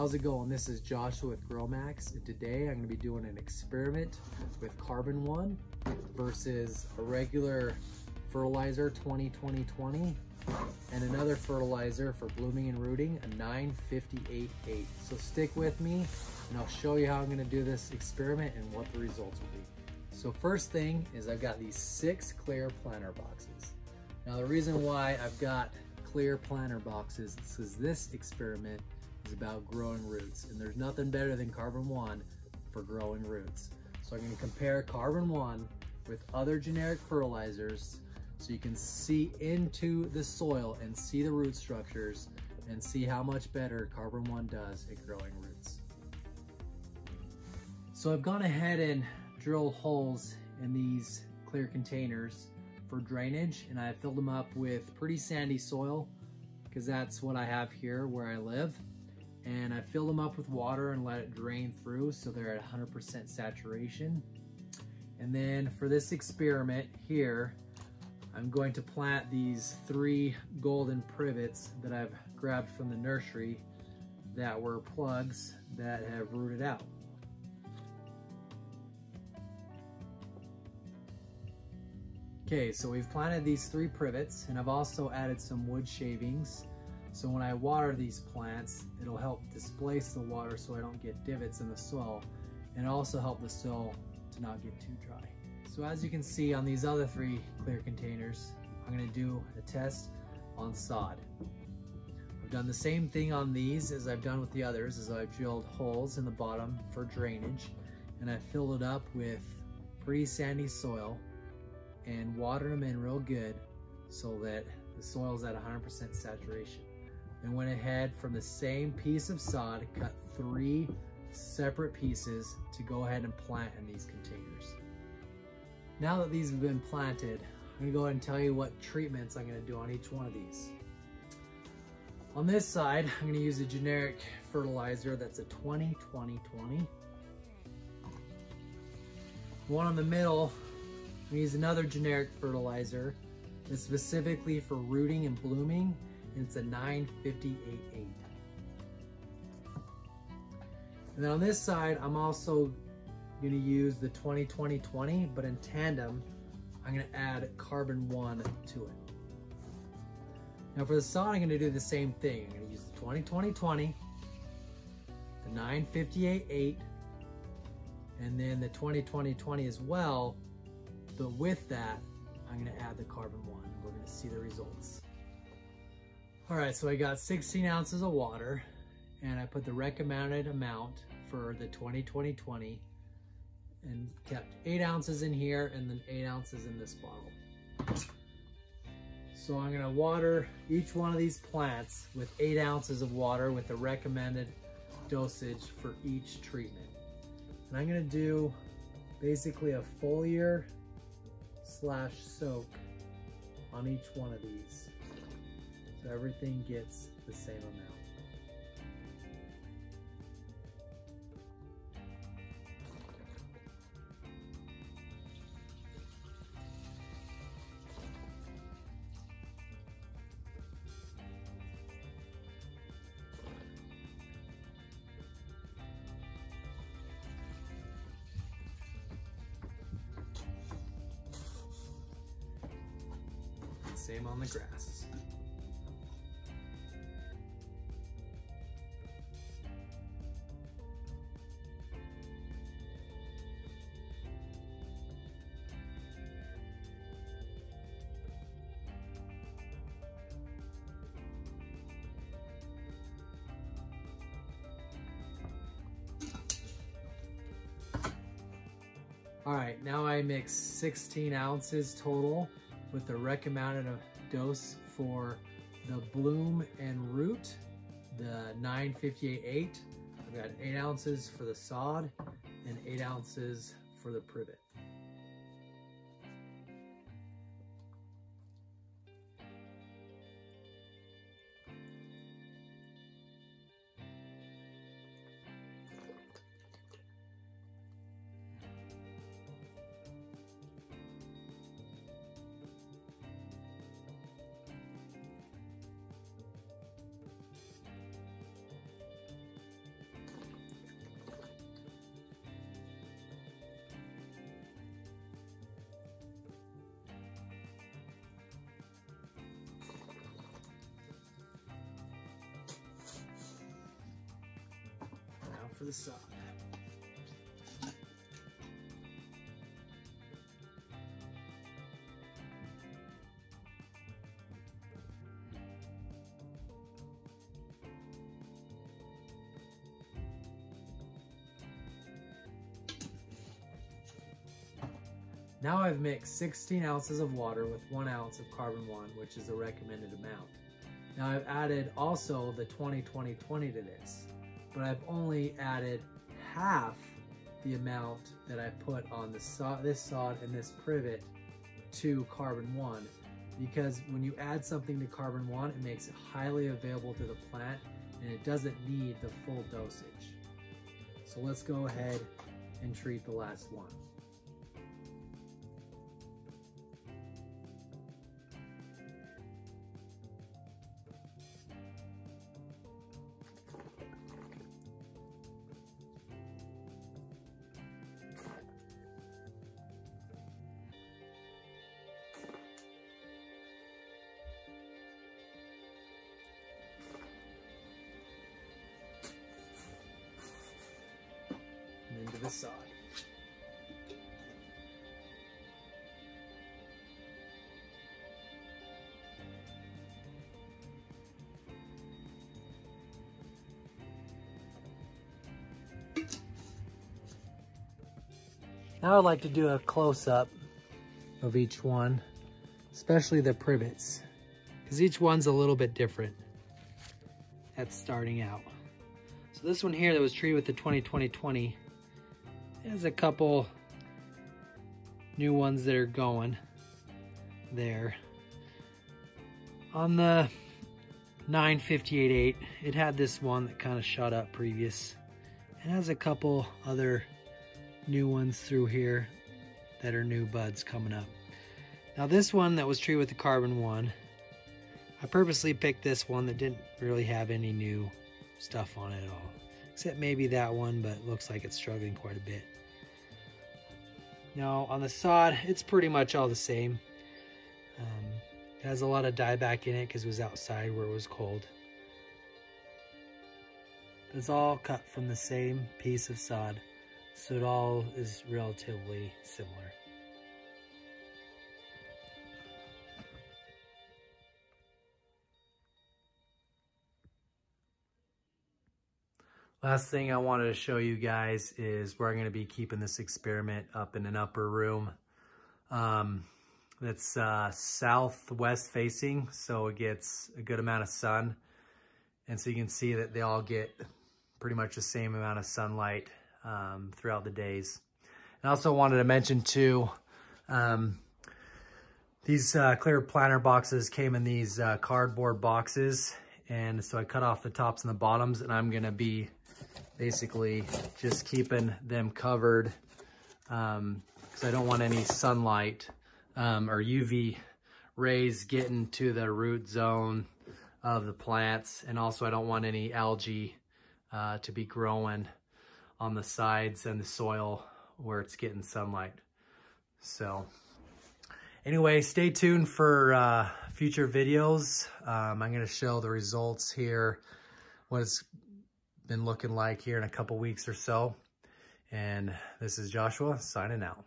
How's it going? This is Joshua with GroMax and today I'm going to be doing an experiment with Carbon One versus a regular fertilizer 20-20-20 and another fertilizer for blooming and rooting, a 958-8. So stick with me and I'll show you how I'm going to do this experiment and what the results will be. So first thing is I've got these six clear planter boxes. Now the reason why I've got clear planter boxes is this experiment is about growing roots and there's nothing better than Carbon One for growing roots. So I'm gonna compare Carbon One with other generic fertilizers so you can see into the soil and see the root structures and see how much better Carbon One does at growing roots. So I've gone ahead and drilled holes in these clear containers for drainage and I filled them up with pretty sandy soil because that's what I have here where I live and I fill them up with water and let it drain through so they're at 100% saturation. And then for this experiment here, I'm going to plant these three golden privets that I've grabbed from the nursery that were plugs that have rooted out. Okay, so we've planted these three privets and I've also added some wood shavings so when I water these plants, it'll help displace the water so I don't get divots in the soil and also help the soil to not get too dry. So as you can see on these other three clear containers, I'm gonna do a test on sod. I've done the same thing on these as I've done with the others, as I've drilled holes in the bottom for drainage and I filled it up with pretty sandy soil and watered them in real good so that the soil is at 100% saturation and went ahead from the same piece of sod, cut three separate pieces to go ahead and plant in these containers. Now that these have been planted, I'm gonna go ahead and tell you what treatments I'm gonna do on each one of these. On this side, I'm gonna use a generic fertilizer that's a 20-20-20. One in the middle, I'm gonna use another generic fertilizer that's specifically for rooting and blooming and it's a 958.8. And then on this side, I'm also gonna use the 20-20-20, but in tandem, I'm gonna add carbon one to it. Now for the sod, I'm gonna do the same thing. I'm gonna use the 20-20-20, the 958.8, and then the 20-20-20 as well, but with that, I'm gonna add the carbon one. We're gonna see the results. All right, so I got 16 ounces of water and I put the recommended amount for the 20-20-20 and kept eight ounces in here and then eight ounces in this bottle. So I'm gonna water each one of these plants with eight ounces of water with the recommended dosage for each treatment. And I'm gonna do basically a foliar slash soak on each one of these. So everything gets the same amount. Same on the grass. All right, now I mix 16 ounces total with the recommended dose for the bloom and root, the 958.8. I've got eight ounces for the sod and eight ounces for the privet. For the sod. Now I've mixed 16 ounces of water with one ounce of carbon one, which is a recommended amount. Now I've added also the 20-20-20 to this, but I've only added half the amount that I put on the sod, this sod and this privet to carbon one because when you add something to carbon one, it makes it highly available to the plant and it doesn't need the full dosage. So let's go ahead and treat the last one. The side. Now I'd like to do a close-up of each one, especially the privets, because each one's a little bit different at starting out. So this one here that was treated with the 20-20-20 there's a couple new ones that are going there. On the 958.8, it had this one that kind of shot up previous. It has a couple other new ones through here that are new buds coming up. Now this one that was treated with the carbon one, I purposely picked this one that didn't really have any new stuff on it at all. Except maybe that one, but looks like it's struggling quite a bit. Now on the sod, it's pretty much all the same. Um, it has a lot of dieback in it because it was outside where it was cold. It's all cut from the same piece of sod, so it all is relatively similar. Last thing I wanted to show you guys is where I'm going to be keeping this experiment up in an upper room. Um, that's uh, southwest facing, so it gets a good amount of sun. And so you can see that they all get pretty much the same amount of sunlight um, throughout the days. And I also wanted to mention too, um, these uh, clear planter boxes came in these uh, cardboard boxes. And so I cut off the tops and the bottoms and I'm gonna be basically just keeping them covered because um, I don't want any sunlight um, or UV rays getting to the root zone of the plants. And also I don't want any algae uh, to be growing on the sides and the soil where it's getting sunlight. So anyway, stay tuned for uh, future videos. Um, I'm going to show the results here, what it's been looking like here in a couple weeks or so. And this is Joshua signing out.